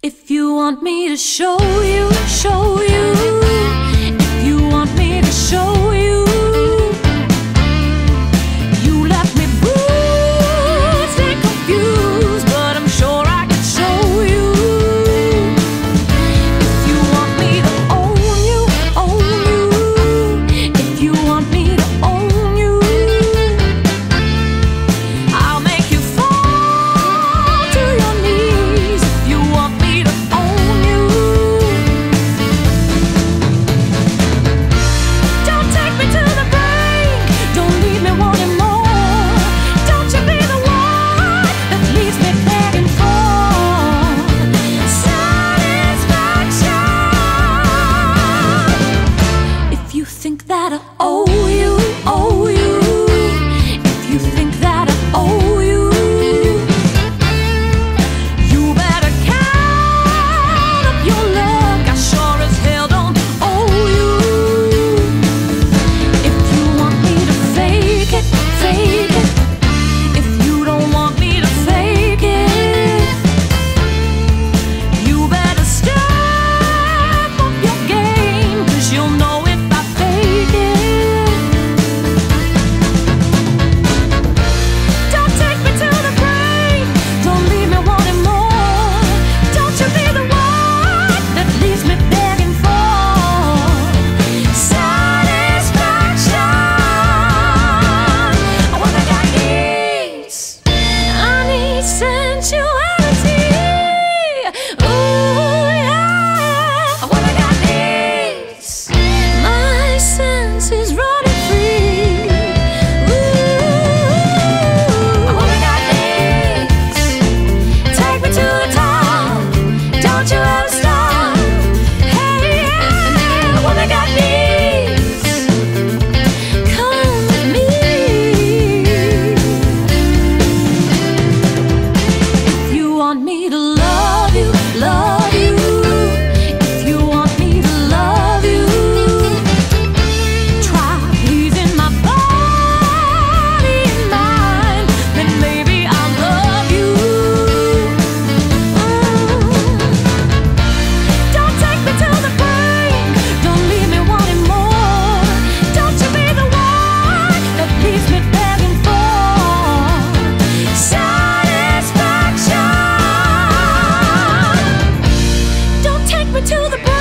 If you want me to show you, show you Oh, you. the